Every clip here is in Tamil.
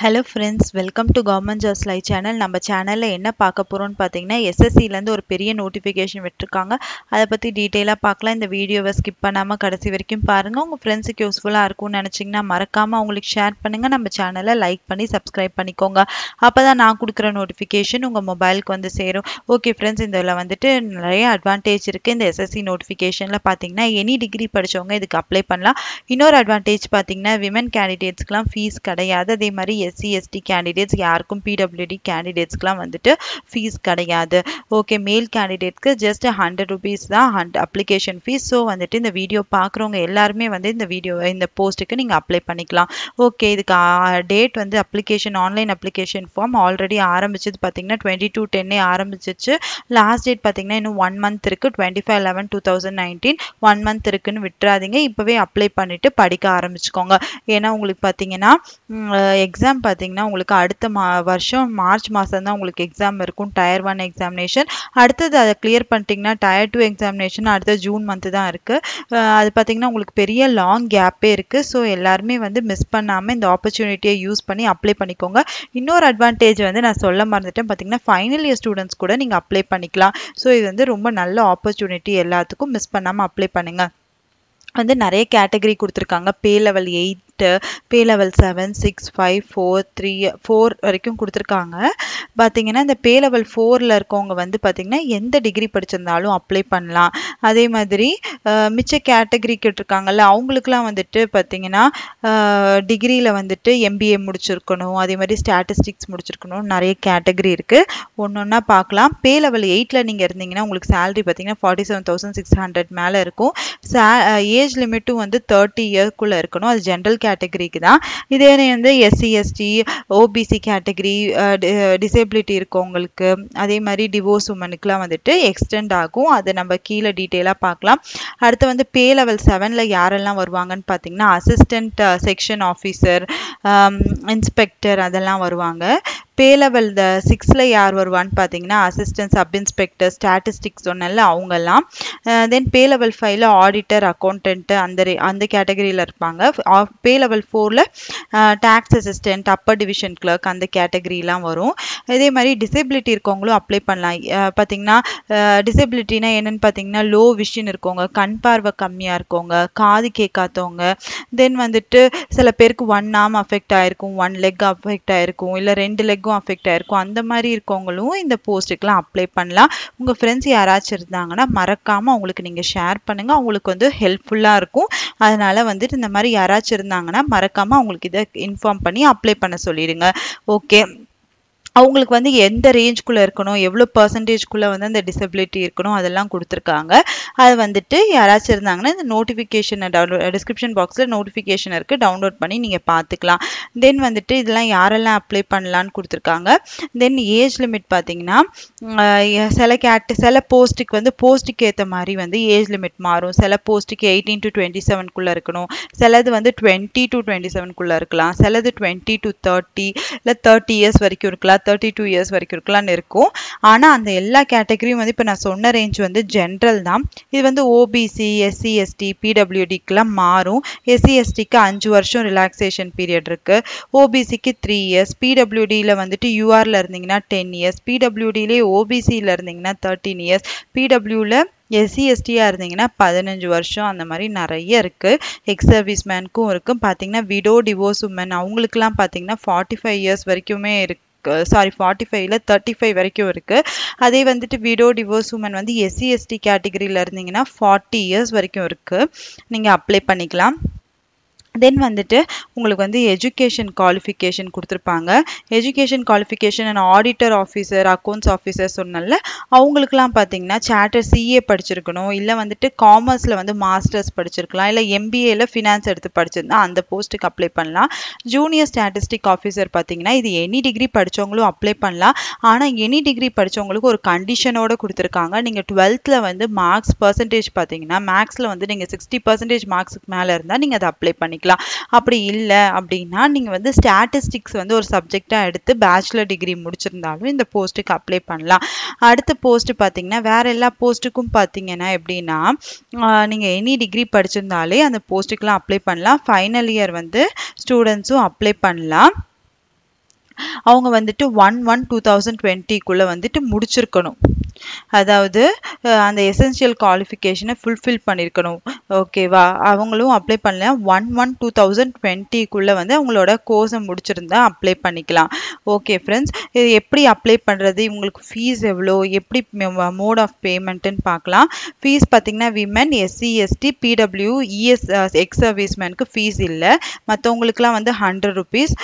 Hello friends welcome to government jobs live channel நம்ம சேனலில் என்ன பார்க்க போகிறோம்னு பார்த்தீங்கன்னா எஸ்எஸ்சிலேருந்து ஒரு பெரிய நோட்டிஃபிகேஷன் விட்டுருக்காங்க. அதை பற்றி டீட்டெயிலாக பார்க்கலாம். இந்த வீடியோவை ஸ்கிப் பண்ணாமல் கடைசி வரைக்கும் பாருங்கள் உங்கள் ஃப்ரெண்ட்ஸுக்கு யூஸ்ஃபுல்லாக இருக்கும்னு நினச்சிங்கன்னா மறக்காமல் அவங்களுக்கு ஷேர் பண்ணுங்கள் நம்ம சேனலை லைக் பண்ணி சப்ஸ்கிரைப் பண்ணிக்கோங்க. அப்போ தான் நான் கொடுக்குற நோட்டிஃபிகேஷன் உங்கள் மொபைலுக்கு வந்து சேரும். ஓகே ஃப்ரெண்ட்ஸ் இதில் வந்துட்டு நிறைய அட்வான்டேஜ் இருக்குது இந்த எஸ்எஸ்சி நோட்டிஃபிகேஷனில் பார்த்தீங்கன்னா எனி டிகிரி படித்தவங்க இதுக்கு அப்ளை பண்ணலாம். இன்னொரு அட்வான்டேஜ் பார்த்தீங்கன்னா விமன் கேண்டிடேட்ஸ்க்குலாம் ஃபீஸ் கிடையாது. அதே மாதிரி எஸ்சி எஸ்டி கேண்டிடேட்ஸ் யாருக்கும் பிடபிள்யூடி கேண்டிடேட்ஸ்க்குலாம் வந்துட்டு ஃபீஸ் கிடையாது. ஓகே மேல் கேண்டிடேட்க்கு ஜஸ்ட் ஹண்ட்ரட் ருபீஸ் தான் ஹண்ட் அப்ளிகேஷன் ஃபீஸ் ஸோ வந்துட்டு இந்த வீடியோ பார்க்குறவங்க எல்லாருமே வந்து இந்த வீடியோ இந்த போஸ்ட்டுக்கு நீங்கள் அப்ளை பண்ணிக்கலாம். ஓகே இதுக்கு டேட் வந்து application online application form already ஆரம்பிச்சது பார்த்தீங்கன்னா டுவெண்ட்டி டூ டென்னே ஆரம்பிச்சிச்சு. லாஸ்ட் டேட் பார்த்தீங்கன்னா இன்னும் ஒன் மந்த் இருக்குது twenty five eleven two thousand nineteen one month இருக்குன்னு விட்டுறாதீங்க. இப்போவே அப்ளை பண்ணிவிட்டு படிக்க ஆரம்பிச்சுக்கோங்க. ஏன்னா உங்களுக்கு பார்த்தீங்கன்னா எக்ஸாம் பார்த்தீங்கன்னா உங்களுக்கு அடுத்த மா வருஷம் மார்ச் மாதம் தான் உங்களுக்கு எக்ஸாம் இருக்கும். டயர் ஒன் எக்ஸாமினேஷன் அடுத்தது அதை கிளியர் பண்ணிட்டீங்கன்னா டயர் டூ எக்ஸாமினேஷன் அடுத்த ஜூன் மந்த்து தான் இருக்குது அது பார்த்தீங்கன்னா உங்களுக்கு பெரிய லாங் கேப்பே இருக்குது ஸோ எல்லாருமே வந்து மிஸ் பண்ணாமல் இந்த ஆப்பர்ச்சுனிட்டியை யூஸ் பண்ணி அப்ளை பண்ணிக்கோங்க. இன்னொரு அட்வான்டேஜ் வந்து நான் சொல்ல மறந்துட்டேன். பார்த்தீங்கன்னா ஃபைனல் இயர் ஸ்டூடெண்ட்ஸ் கூட நீங்கள் அப்ளை பண்ணிக்கலாம். ஸோ இது வந்து ரொம்ப நல்ல ஆப்பர்ச்சுனிட்டி எல்லாத்துக்கும் மிஸ் பண்ணாமல் அப்ளை பண்ணுங்கள் வந்து நிறைய கேட்டகரி கொடுத்துருக்காங்க. Pay level eight eight pay level seven six five four three four வரைக்கும் கொடுத்துருக்காங்க. பார்த்தீங்கன்னா இந்த பே லெவல் ஃபோரில் இருக்கவங்க வந்து பார்த்திங்கன்னா எந்த டிகிரி படிச்சிருந்தாலும் அப்ளை பண்ணலாம். அதே மாதிரி மிச்ச கேட்டகரி கேட்டிருக்காங்கல்ல அவங்களுக்குலாம் வந்துட்டு பார்த்திங்கன்னா டிகிரியில் வந்துட்டு எம்பிஏ முடிச்சிருக்கணும். அதே மாதிரி ஸ்டாட்டிஸ்டிக்ஸ் முடிச்சிருக்கணும் நிறைய கேட்டகரி இருக்குது ஒன்று ஒன்றா பார்க்கலாம். பே லெவல் எயிட்டில் நீங்கள் இருந்தீங்கன்னா உங்களுக்கு சேலரி பார்த்தீங்கன்னா forty seven thousand six hundred மேலே இருக்கும். சே ஏஜ் லிமிட்டும் வந்து தேர்ட்டி இயர்க்குள்ளே இருக்கணும். அது ஜென்ரல் கேட்டகரிக்கு தான். இதே வந்து SC ST OBC category disability இருக்கவங்களுக்கு அதே மாதிரி டிவோர்ஸ் உமனுக்குலாம் வந்துட்டு எக்ஸ்டெண்ட் ஆகும். அதை நம்ம கீழே டீட்டெயிலாக பார்க்கலாம். அடுத்து வந்து பே லெவல் செவனில் யாரெல்லாம் வருவாங்கன்னு பார்த்தீங்கன்னா அசிஸ்டண்ட் செக்ஷன் ஆஃபீஸர் இன்ஸ்பெக்டர் அதெல்லாம் வருவாங்க. பே லெவல் த சிக்ஸில் யார் வருவான்னு பார்த்தீங்கன்னா அசிஸ்டன்ட் சப் இன்ஸ்பெக்டர் ஸ்டாட்டிஸ்டிக்ஸ் சொன்னல அவங்கெல்லாம் தென் பே லெவல் ஃபைவ்ல ஆடிட்டர் அக்கௌண்டன்ட்டு அந்த அந்த கேட்டகரியில் இருப்பாங்க. பே லெவல் ஃபோரில் tax assistant upper division clerk அந்த கேட்டகரிலாம் வரும். இதே மாதிரி டிசபிலிட்டி இருக்கவங்களும் அப்ளை பண்ணலாம். பார்த்தீங்கன்னா டிசபிலிட்டினா என்னென்னு பார்த்தீங்கன்னா லோ விஷன் இருக்கவங்க கண் பார்வை கம்மியாக இருக்கவங்க காது கேட்காதவங்க தென் வந்துட்டு சில பேருக்கு ஒன் ஆம் அஃபெக்ட் ஆயிருக்கும் ஒன் லெக் அஃபெக்ட் ஆயிருக்கும் இல்லை ரெண்டு லெக் லெக்கும் அஃபெக்ட் ஆயிருக்கும். அந்த மாதிரி இருக்கவங்களும் இந்த போஸ்ட்டுக்கெலாம் அப்ளை பண்ணலாம். உங்கள் ஃப்ரெண்ட்ஸ் யாராச்சும் இருந்தாங்கன்னா மறக்காமல் அவங்களுக்கு நீங்கள் ஷேர் பண்ணுங்கள் அவங்களுக்கு வந்து ஹெல்ப்ஃபுல்லாக இருக்கும். அதனால் வந்துட்டு இந்த மாதிரி யாராச்சும் இருந்தாங்கன்னா மறக்காமல் அவங்களுக்கு இதை இன்ஃபார்ம் பண்ணி அப்ளை பண்ண சொல்லிடுங்க. ஓகே அவங்களுக்கு வந்து எந்த ரேஞ்சுக்குள்ளே இருக்கணும் எவ்வளோ பர்சன்டேஜ்குள்ளே வந்து அந்த டிசபிலிட்டி இருக்கணும் அதெல்லாம் கொடுத்துருக்காங்க. அது வந்துட்டு யாராச்சும் இருந்தாங்கன்னா இந்த நோட்டிஃபிகேஷனை டவுன்லோட் டிஸ்கிரிப்ஷன் பாக்ஸில் நோட்டிஃபிகேஷன் இருக்குது டவுன்லோட் பண்ணி நீங்கள் பார்த்துக்கலாம் தென் வந்துட்டு இதெல்லாம் யாரெல்லாம் அப்ளை பண்ணலான்னு கொடுத்துருக்காங்க. தென் ஏஜ் லிமிட் பார்த்தீங்கன்னா சில கேட் சில போஸ்ட்டுக்கு வந்து போஸ்ட்டுக்கு ஏற்ற மாதிரி வந்து ஏஜ் லிமிட் மாறும். சில போஸ்ட்டுக்கு எயிட்டீன் டு டுவெண்ட்டி செவன்குள்ளே இருக்கணும். சிலது வந்து டுவெண்ட்டி டு டுவெண்ட்டி செவன்குள்ளே இருக்கலாம். சிலது டுவெண்ட்டி டு தேர்ட்டி இல்லை தேர்ட்டி இயர்ஸ் வரைக்கும் இருக்கலாம். தேர்ட்டி டூ இயர்ஸ் வரைக்கும் இருக்கலாம்னு இருக்கும். ஆனால் அந்த எல்லா கேட்டகரியும் வந்து இப்போ நான் சொன்ன ரேஞ்ச் வந்து ஜென்ரல் தான். இது வந்து ஓபிசி எஸ்சி எஸ்டி பிடபிள்யூடிக்கெலாம் மாறும். எஸ்சி எஸ்டிக்கு அஞ்சு வருஷம் ரிலாக்ஸேஷன் பீரியட் இருக்குது ஓபிசிக்கு த்ரீ இயர்ஸ் பிடபிள்யூடியில் வந்துட்டு யூஆரில் இருந்தீங்கன்னா டென் இயர்ஸ் பிடபிள்யூடியிலே ஓபிசியில் இருந்தீங்கன்னா தேர்ட்டீன் இயர்ஸ் பிடபிள்யூவில் எஸ்சி எஸ்டியாக இருந்தீங்கன்னா பதினஞ்சு வருஷம். அந்த மாதிரி நிறைய இருக்குது எக்ஸ் சர்வீஸ் மேனுக்கும் இருக்குது பார்த்தீங்கன்னா விடோ டிவோர்ஸ் உமன் அவங்களுக்குலாம் பார்த்தீங்கன்னா ஃபார்ட்டி ஃபைவ் இயர்ஸ் வரைக்குமே இருக்குது சாரி ஃபார்ட்டி ஃபைவ்ல தேர்ட்டி ஃபைவ் வரைக்கும் இருக்குது அதே வந்துட்டு விடோ டிவோர்ஸ் உமன் வந்து எஸ்சி எஸ்டி கேட்டகரியில் இருந்தீங்கன்னா ஃபார்ட்டி இயர்ஸ் வரைக்கும் இருக்குது நீங்கள் அப்ளை பண்ணிக்கலாம். தென் வந்துட்டு உங்களுக்கு வந்து எஜுகேஷன் குவாலிஃபிகேஷன் கொடுத்துருப்பாங்க. Education qualification and auditor officer accounts officer சொன்னல அவங்களுக்குலாம் பார்த்தீங்கன்னா சேட்டர் சிஏ படிச்சிருக்கணும். இல்லை வந்துட்டு காமர்ஸில் வந்து மாஸ்டர்ஸ் படிச்சிருக்கலாம். இல்லை எம்பிஏல ஃபினான்ஸ் எடுத்து படிச்சிருந்தா அந்த போஸ்ட்டுக்கு அப்ளை பண்ணலாம். ஜூனியர் ஸ்டாட்டிஸ்டிக் ஆஃபீஸர் பார்த்தீங்கன்னா இது எனி டிகிரி படித்தவங்களும் அப்ளை பண்ணலாம். ஆனால் எனி டிகிரி படித்தவங்களுக்கு ஒரு கண்டிஷனோட கொடுத்துருக்காங்க. நீங்கள் டுவெல்த்தில் வந்து மார்க்ஸ் பர்சன்டேஜ் பார்த்தீங்கன்னா மேக்ஸில் வந்து நீங்கள் சிக்ஸ்டி பர்சன்டேஜ் மார்க்ஸுக்கு மேலே இருந்தால் நீங்கள் அதை அப்ளை பண்ணிக்கலாம். பண்ணிக்கலாம் அப்படி இல்லை அப்படின்னா நீங்கள் வந்து ஸ்டாட்டிஸ்டிக்ஸ் வந்து ஒரு சப்ஜெக்டாக எடுத்து பேச்சுலர் டிகிரி முடிச்சிருந்தாலும் இந்த போஸ்ட்டுக்கு அப்ளை பண்ணலாம். அடுத்த போஸ்ட் பார்த்தீங்கன்னா வேற எல்லா போஸ்ட்டுக்கும் பார்த்தீங்கன்னா எப்படின்னா நீங்கள் எனி டிகிரி படிச்சிருந்தாலே அந்த போஸ்ட்டுக்கெலாம் அப்ளை பண்ணலாம். ஃபைனல் இயர் வந்து ஸ்டூடெண்ட்ஸும் அப்ளை பண்ணலாம். அவங்க வந்துட்டு ஒன் ஒன் டூ தௌசண்ட் டுவெண்ட்டிக்குள்ளே வந்துட்டு முடிச்சிருக்கணும். அதாவது அந்த எசென்ஷியல் குவாலிஃபிகேஷனை ஃபுல்ஃபில் பண்ணியிருக்கணும் ஓகேவா அவங்களும் அப்ளை பண்ணல. ஒன் ஒன் டூ தௌசண்ட் டுவெண்ட்டிக்குள்ளே வந்து அவங்களோட கோர்ஸை முடிச்சிருந்தா அப்ளை பண்ணிக்கலாம். ஓகே ஃப்ரெண்ட்ஸ் இது எப்படி அப்ளை பண்ணுறது இவங்களுக்கு ஃபீஸ் எவ்வளோ? எப்படி மோட் ஆஃப் பேமெண்ட்டுன்னு பார்க்கலாம். ஃபீஸ் பார்த்தீங்கன்னா women SC ST PW ES ex சர்வீஸ்மேனுக்கு fees இல்லை. மற்றவங்களுக்குலாம் வந்து ஹண்ட்ரட் ருபீஸ்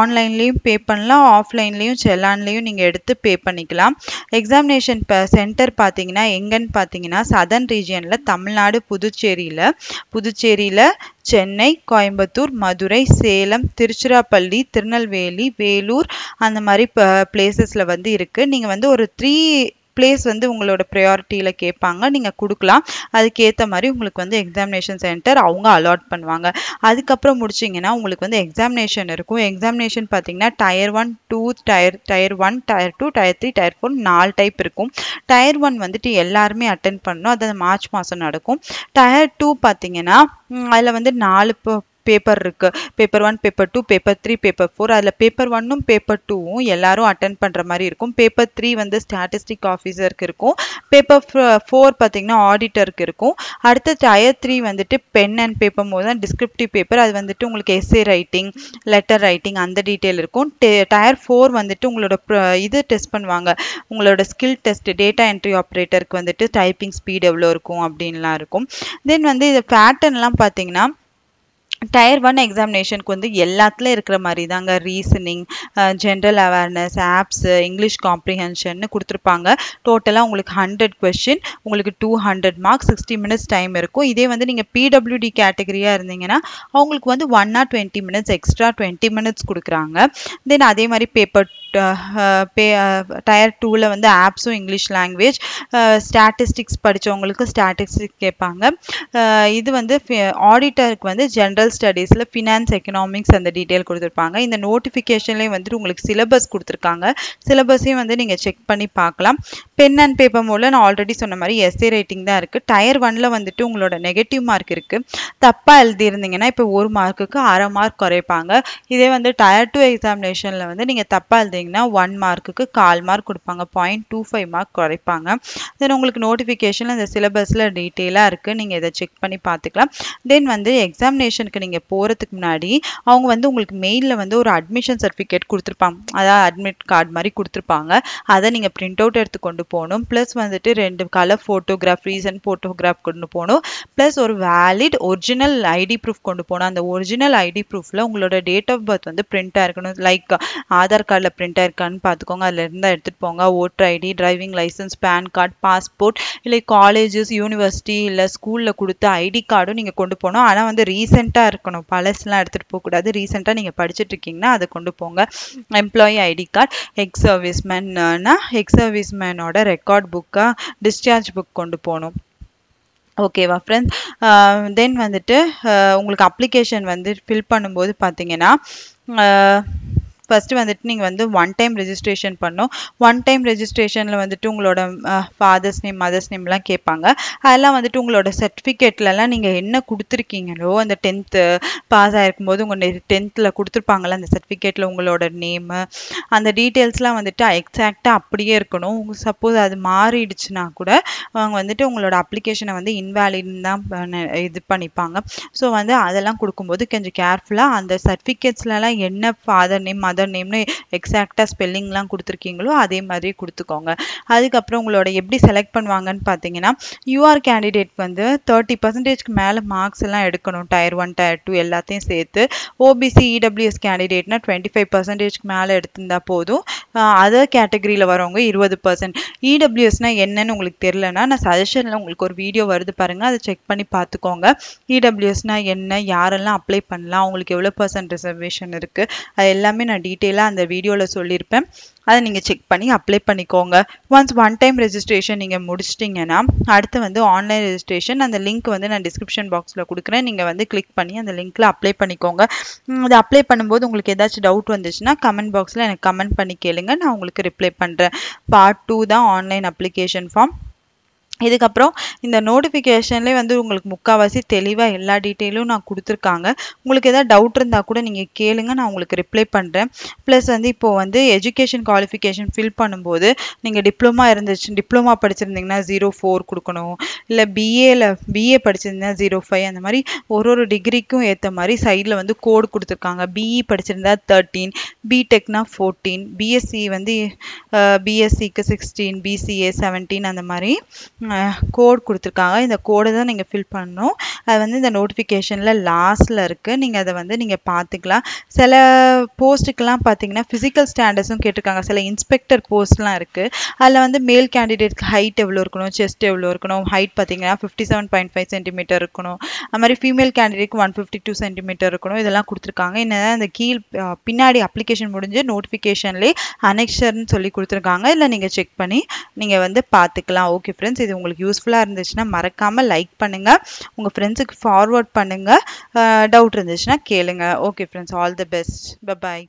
ஆன்லைன்லேயும் பே பண்ணலாம். ஆஃப்லைன்லேயும் செல்லான்லேயும் நீங்கள் எடுத்து பே பண்ணிக்கலாம். எக்ஸாமினேஷன் இப்போ சென்டர் பார்த்தீங்கன்னா எங்கன்னு பார்த்தீங்கன்னா சதர்ன் ரீஜியனில் தமிழ்நாடு புதுச்சேரியில் புதுச்சேரியில் சென்னை கோயம்புத்தூர் மதுரை சேலம் திருச்சிராப்பள்ளி திருநெல்வேலி வேலூர் அந்த மாதிரி பிளேசஸில் வந்து இருக்குது நீங்கள் வந்து ஒரு த்ரீ பிளேஸ் வந்து உங்களோட ப்ரையாரிட்டியில் கேட்பாங்க. நீங்கள் கொடுக்கலாம். அதுக்கேற்ற மாதிரி உங்களுக்கு வந்து எக்ஸாமினேஷன் சென்டர் அவங்க அலாட் பண்ணுவாங்க. அதுக்கப்புறம் முடிச்சிங்கன்னா உங்களுக்கு வந்து எக்ஸாமினேஷன் இருக்கும். எக்ஸாமினேஷன் பார்த்தீங்கன்னா tier one two tier tier one tier two tier three tier four நாலு டைப் இருக்கும். டயர் ஒன் வந்துட்டு எல்லாருமே அட்டன் பண்ணணும். அது மார்ச் மாதம் நடக்கும். டயர் டூ பார்த்தீங்கன்னா அதில் வந்து நாலு பேப்பர் இருக்குது paper one paper two paper three paper four அதில் பேப்பர் ஒன்னும் பேப்பர் டூவும் எல்லாரும் அட்டன் பண்ணுற மாதிரி இருக்கும். பேப்பர் த்ரீ வந்து ஸ்டாட்டிஸ்டிக் ஆஃபீஸருக்கு இருக்கும். பேப்பர் ஃபோர் பார்த்திங்கன்னா ஆடிட்டருக்கு இருக்கும். அடுத்த டயர் த்ரீ வந்துட்டு பென் அண்ட் பேப்பர் போது தான் டிஸ்கிரிப்டிவ் பேப்பர் அது வந்துட்டு உங்களுக்கு எஸ்ஏ ரைட்டிங் லெட்டர் ரைட்டிங் அந்த டீட்டெயில் இருக்கும். டயர் ஃபோர் வந்துட்டு உங்களோட இது டெஸ்ட் பண்ணுவாங்க. உங்களோட ஸ்கில் டெஸ்ட் டேட்டா என்ட்ரி ஆப்ரேட்டருக்கு வந்துட்டு டைப்பிங் ஸ்பீட் எவ்வளோ இருக்கும் அப்படின்லாம் இருக்கும். தென் வந்து இது பேட்டர்ன்லாம் பார்த்தீங்கன்னா டயர் ஒன் எக்ஸாமினேஷனுக்கு வந்து எல்லாத்துலேயும் இருக்கிற மாதிரி தாங்க ரீசனிங் ஜென்ரல் அவேர்னஸ் ஆப்ஸ் இங்கிலீஷ் காம்ப்ரிஹென்ஷன் கொடுத்துருப்பாங்க. டோட்டலாக உங்களுக்கு ஹண்ட்ரட் கொஷின் உங்களுக்கு two hundred marks sixty minutes time இருக்கும். இதே வந்து நீங்கள் பிடபிள்யூடி கேட்டகரியாக இருந்தீங்கன்னா அவங்களுக்கு வந்து one or twenty minutes extra twenty minutes கொடுக்குறாங்க. தென் அதே மாதிரி பேப்பர் பே டயர் டூவில் வந்து ஆப்ஸும் இங்கிலீஷ் லாங்குவேஜ் ஸ்டாட்டிஸ்டிக்ஸ் படித்தவங்களுக்கு ஸ்டாட்டிஸ்டிக்ஸ் கேட்பாங்க. Uh, இது வந்து ஆடிட்டருக்கு வந்து ஜென்ரல் ஸ்டடீஸில் ஃபினான்ஸ் எக்கனாமிக்ஸ் அந்த டீட்டெயில் கொடுத்துருப்பாங்க. இந்த நோட்டிஃபிகேஷன்லேயும் வந்துட்டு உங்களுக்கு சிலபஸ் கொடுத்துருக்காங்க. சிலபஸையும் வந்து நீங்கள் செக் பண்ணி பார்க்கலாம். பென் அண்ட் பேப்பர் மூலம் நான் ஆல்ரெடி சொன்ன மாதிரி எஸ்ஏ ரைட்டிங் தான் இருக்குது டயர் ஒனில் வந்துட்டு உங்களோட நெகட்டிவ் மார்க் இருக்குது தப்பாக எழுதியிருந்தீங்கன்னா இப்போ ஒரு மார்க்குக்கு அரை மார்க் குறைப்பாங்க. இதே வந்து டயர் டூ எக்ஸாமினேஷனில் வந்து நீங்கள் தப்பாக எழுதிங்கன்னா ஒன் மார்க்குக்கு கால் மார்க் கொடுப்பாங்க. பாயிண்ட் டூ ஃபைவ் மார்க் குறைப்பாங்க. தென் உங்களுக்கு நோட்டிஃபிகேஷன் இந்த சிலபஸில் டீட்டெயிலாக இருக்குது நீங்கள் இதை செக் பண்ணி பார்த்துக்கலாம். தென் வந்து எக்ஸாமினேஷனுக்கு நீங்கள் போகிறதுக்கு முன்னாடி அவங்க வந்து உங்களுக்கு மெயிலில் வந்து ஒரு அட்மிஷன் சர்டிஃபிகேட் கொடுத்துருப்பாங்க. அதாவது அட்மிட் கார்டு மாதிரி கொடுத்துருப்பாங்க. அதை நீங்கள் பிரிண்ட் அவுட் எடுத்து கொண்டு போகணும். ப்ளஸ் வந்துட்டு ரெண்டு கலர் ஃபோட்டோகிராஃப் ரீசன் ஃபோட்டோகிராஃப் கொண்டு போகணும். ப்ளஸ் ஒரு வேலிட் ஒரிஜினல் ஐடி ப்ரூஃப் கொண்டு போகணும். அந்த ஒரிஜினல் ஐடி ப்ரூஃபில் உங்களோட டேட் ஆஃப் பர்த் வந்து பிரிண்டாக இருக்கணும். லைக் ஆதார் கார்டில் பிரிண்ட் பிரிண்டாக இருக்கான்னு பார்த்துக்கோங்க அதில் இருந்தால் எடுத்துகிட்டு போங்க. Voter ID driving licence PAN card passport இல்லை காலேஜஸ் யூனிவர்சிட்டி இல்லை ஸ்கூலில் கொடுத்த ஐடி கார்டும் நீங்கள் கொண்டு போகணும். ஆனால் வந்து ரீசெண்டாக இருக்கணும். பழசுலாம் எடுத்துகிட்டு போகக்கூடாது ரீசெண்டாக நீங்கள் படிச்சுட்டு இருக்கீங்கன்னா அதை கொண்டு போங்க. எம்ப்ளாயி ஐடி கார்டு எக்ஸ் சர்வீஸ்மேன்னா எக்ஸ் சர்வீஸ்மேனோட ரெக்கார்ட் புக்காக டிஸ்சார்ஜ் புக் கொண்டு போகணும். ஓகேவா ஃப்ரெண்ட்ஸ் தென் வந்துட்டு உங்களுக்கு அப்ளிகேஷன் வந்து ஃபில் பண்ணும்போது பார்த்தீங்கன்னா ஃபஸ்ட்டு வந்துட்டு நீங்கள் வந்து ஒன் டைம் ரெஜிஸ்ட்ரேஷன் பண்ணணும் ஒன் டைம் ரெஜிஸ்ட்ரேஷனில் வந்துட்டு உங்களோட ஃபாதர்ஸ் நேம் மதர்ஸ் நேம்லாம் கேட்பாங்க. அதெல்லாம் வந்துட்டு உங்களோட சர்டிஃபிகேட்லலாம் நீங்கள் என்ன கொடுத்துருக்கீங்களோ அந்த டென்த்து பாஸ் ஆகிருக்கும் போது உங்கள் டென்த்தில் கொடுத்துருப்பாங்கள்ல அந்த சர்டிஃபிகேட்டில் உங்களோட நேமு அந்த டீட்டெயில்ஸ்லாம் வந்துட்டு எக்ஸாக்டாக அப்படியே இருக்கணும். சப்போஸ் அது மாறிடுச்சுன்னா கூட அவங்க வந்துட்டு உங்களோட அப்ளிகேஷனை வந்து இன்வேலிட்னு தான் இது பண்ணிப்பாங்க. ஸோ வந்து அதெல்லாம் கொடுக்கும்போது கொஞ்சம் கேர்ஃபுல்லாக அந்த சர்டிஃபிகேட்ஸ்லலாம் என்ன ஃபாதர் நேம் மதர் நேம்னு எக்ஸாக்டாக ஸ்பெல்லிங்லாம் கொடுத்துருக்கீங்களோ அதே மாதிரி கொடுத்துக்கோங்க. அதுக்கப்புறம் உங்களோட எப்படி செலக்ட் பண்ணுவாங்கன்னு பார்த்தீங்கன்னா யூஆர் கேண்டிடேட் வந்து தேர்ட்டி பர்சன்டேஜ்க்கு மேலே மார்க்ஸ் எல்லாம் எடுக்கணும். டயர் ஒன் டயர் டூ எல்லாத்தையும் சேர்த்து ஓபிசி இடபிள்யூஎஸ் கேண்டிடேட்னா டுவெண்ட்டி ஃபைவ் பர்சன்டேஜ்க்கு மேலே எடுத்திருந்தா போதும். அதர் கேட்டகரியில் வரவங்க இருபது பர்சன்ட் இடபிள்யூஎஸ்னா என்னன்னு உங்களுக்கு தெரிலனா நான் சஜஷனில் உங்களுக்கு ஒரு வீடியோ வருது பாருங்கள் அதை செக் பண்ணி பார்த்துக்கோங்க. இடபிள்யூஎஸ்னா என்ன யாரெல்லாம் அப்ளை பண்ணலாம் அவங்களுக்கு எவ்வளோ பர்சன்ட் ரிசர்வேஷன் இருக்குது அது எல்லாமே நான் டீட்டெயிலாக அந்த வீடியோவில் சொல்லியிருப்பேன் அதை நீங்கள் செக் பண்ணி அப்ளை பண்ணிக்கோங்க. ஒன்ஸ் ஒன் டைம் ரெஜிஸ்ட்ரேஷன் நீங்கள் முடிச்சிட்டிங்கன்னா அடுத்து வந்து ஆன்லைன் ரெஜிஸ்ட்ரேஷன் அந்த லிங்க் வந்து நான் டிஸ்கிரிப்ஷன் பாக்ஸில் கொடுக்குறேன். நீங்கள் வந்து கிளிக் பண்ணி அந்த லிங்க்கில் அப்ளை பண்ணிக்கோங்க. அது அப்ளை பண்ணும்போது உங்களுக்கு ஏதாச்சும் டவுட் வந்துச்சுன்னா கமெண்ட் பாக்ஸில் எனக்கு கமெண்ட் பண்ணி கேளுங்க. நான் உங்களுக்கு ரிப்ளை பண்ணுறேன் பார்ட் டூ தான் ஆன்லைன் அப்ளிகேஷன் ஃபார்ம் இதுக்கப்புறம் இந்த நோட்டிஃபிகேஷன்லேயே வந்து உங்களுக்கு முக்கால்வாசி தெளிவாக எல்லா டீட்டெயிலும் நான் கொடுத்துருக்காங்க. உங்களுக்கு எதாவது டவுட் இருந்தால் கூட நீங்கள் கேளுங்க நான் உங்களுக்கு ரிப்ளை பண்ணுறேன் ப்ளஸ் வந்து இப்போது வந்து எஜுகேஷன் குவாலிஃபிகேஷன் ஃபில் பண்ணும்போது நீங்கள் டிப்ளமா இருந்துச்சு டிப்ளமா படிச்சிருந்தீங்கன்னா ஜீரோ ஃபோர் கொடுக்கணும். இல்லை பிஏல பிஏ படிச்சிருந்தா ஜீரோ ஃபைவ் அந்த மாதிரி ஒரு ஒரு டிகிரிக்கும் ஏற்ற மாதிரி சைடில் வந்து கோடு கொடுத்துருக்காங்க. பிஇ படிச்சிருந்தா தேர்ட்டீன் பிடெக்னா ஃபோர்டீன் பிஎஸ்சி வந்து பிஎஸ்சிக்கு சிக்ஸ்டீன் பிசிஏ செவன்டீன் அந்த மாதிரி. கோட் கொடுத்துருக்காங்க. இந்த கோடை தான் நீங்கள் ஃபில் பண்ணணும். அது வந்து இந்த நோட்டிஃபிகேஷனில் லாஸ்ட்டில் இருக்குது நீங்கள் அதை வந்து நீங்கள் பார்த்துக்கலாம் சில போஸ்ட்டுக்கெலாம் பார்த்தீங்கன்னா ஃபிசிக்கல் ஸ்டாண்டர்ட்ஸும் கேட்டிருக்காங்க. சில இன்ஸ்பெக்டர் போஸ்ட்லாம் இருக்குது அதில் வந்து மேல் கேண்டிடேட்க்கு ஹைட் எவ்வளோ இருக்கணும்? செஸ்ட் எவ்வளோ இருக்கணும்? ஹைட் பார்த்தீங்கன்னா fifty seven point five centimetre இருக்கணும். அது மாதிரி ஃபீமேல் கேண்டிடேட்க்கு ஒன் ஃபிஃப்டி டூ சென்டிமீட்டர் இருக்கணும். இதெல்லாம் கொடுத்துருக்காங்க. என்ன இந்த கீழ் பின்னாடி அப்ளிகேஷன் முடிஞ்சு நோட்டிஃபிகேஷன்லேயே அனெக்ஷர்னு சொல்லி கொடுத்துருக்காங்க. இல்லை நீங்கள் செக் பண்ணி நீங்கள் வந்து பார்த்துக்கலாம் ஓகே ஃப்ரெண்ட்ஸ் இது உங்களுக்கு யூஸ்ஃபுல்லாக இருந்துச்சுன்னா மறக்காமல் லைக் பண்ணுங்கள் உங்கள் ஃப்ரெண்ட்ஸுக்கு ஃபார்வர்ட் பண்ணுங்கள் டவுட் இருந்துச்சுன்னா கேளுங்க. Okay friends all the best bye